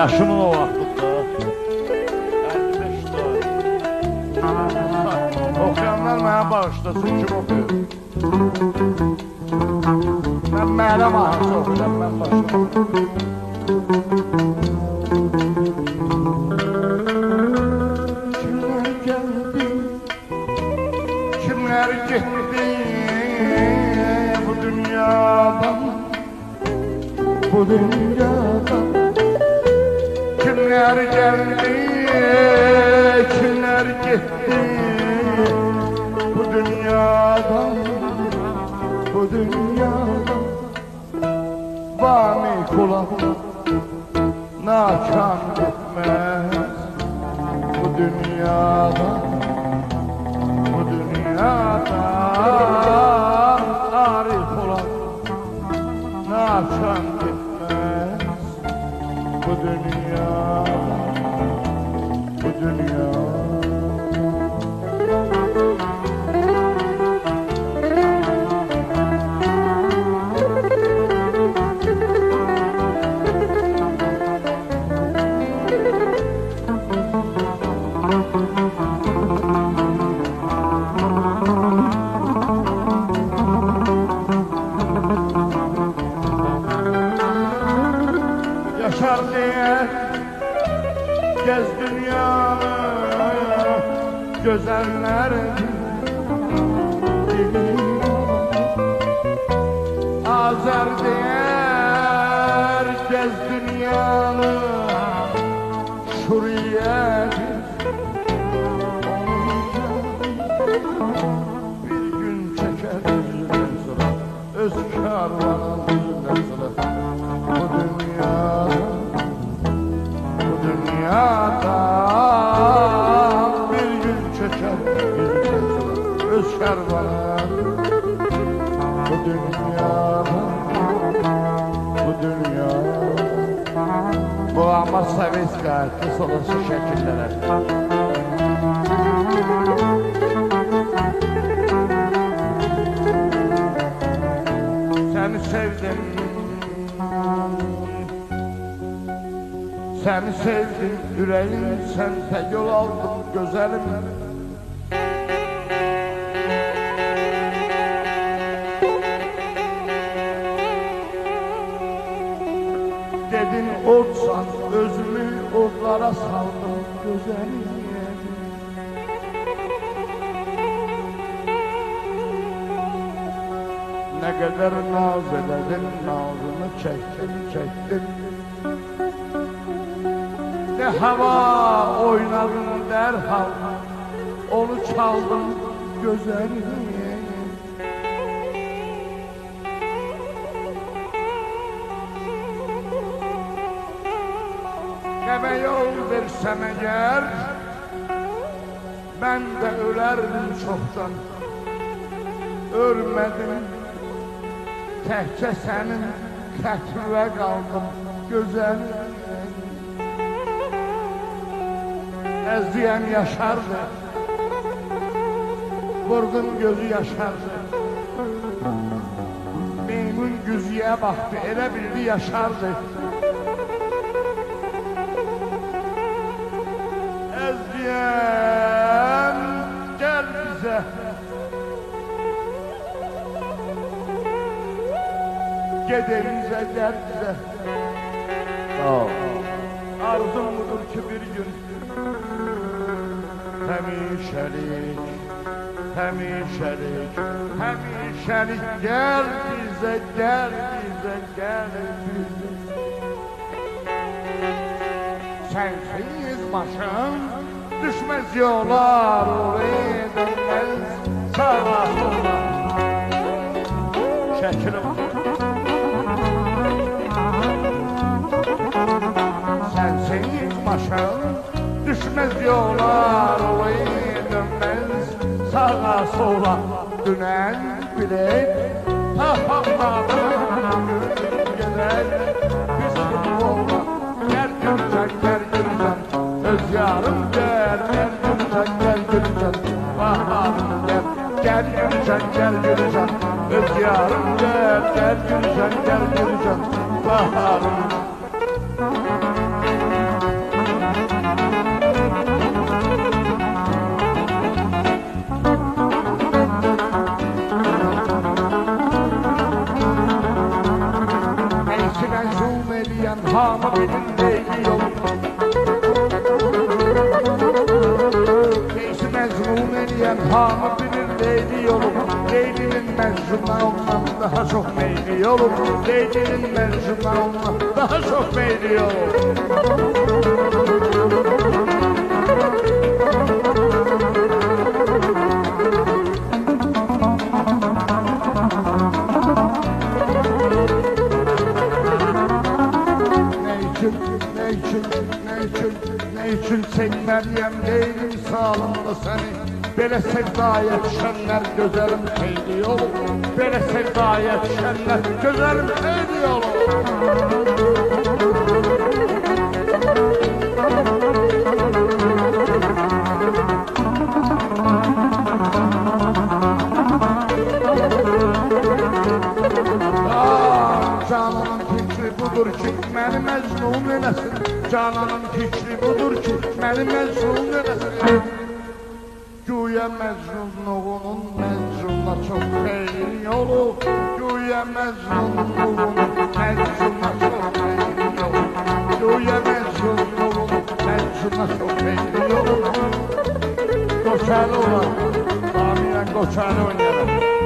Yaşımın o vaxtında 55'də. Oxuyanlar mənə bağışlasın kim oxuyur. Mən mənə mahnısı oxuyuram, mən geldi, kimler gitti bu dünyadan, bu dünyadan. Kimler geldi, kimler gitti bu dünyadan, bu dünyadan. Vami kulağım nakan gitmez bu dünyada bu dünyada arif olan nakan Yaşar diye gez dünyanı Gözeller Azer diyer gez dünyanı Şuriyet Bir gün çeker yüzüne sıra Öz karvanın Bu ama Sovetska kısa olası şekildeler. Seni sevdim Seni sevdim yüreğim sen tek yol aldım güzelim Dedin orsan özümü orlara saldım güzelim Ne kadar naz ededim nazını çektim çektim. Ne hava oynadım derhal Onu çaldım güzelim Neme yol versem eğer Ben de ölerdim çoktan. Örmedim Təkcə sənin xətrinə qaldım gözəl Əzdiyəm yaşardı Vurgun gözü yaşardı. Meymun güzüyə baxdı elə bildi yaşardı Gederize gel bize Sağ ol. Arzum budur ki bir gün? Hemişelik Hemişelik Hemişelik Gel bize gel bize gel bize. Sensiz başım Düşmez yollar oraya dönmez. Sağa sola Şekilim Başım düşmez yollar olayı dönmez. Sağa sola dönen bilek tapanmadan gider bizim oğlan gel gülcan gel gülcan öz yarım gel gel gülcan gel gülcan baharım gel gel gülcan gel gülcan öz yarım gel gel gülcan gel gülcan baharım hamı bilir Leyli yolu Leylinin məcnuna ondan daha çox meyli yolu Leylinin məcnuna ondan daha çox meyli yolu Ne için, ne için, ne için, ne için çekməliyəm Leylim salımda səni Belə sevdaya düşənlər gözəlim xeyli olur Belə sevdaya düşənlər gözəlim xeyli olur Ah, Cananın fikri budur ki, məni məcnun eləsin Cananın fikri budur ki, məni məcnun eləsin Güya məcnunluğunun məcnunla çox xeyri yolu. Güya məcnunluğunun məcnunla çox xeyri yolu. Güya məcnunluğunun məcnunla çox xeyri yolu. Qoçalı olan, Amirən qoçalı oynayalım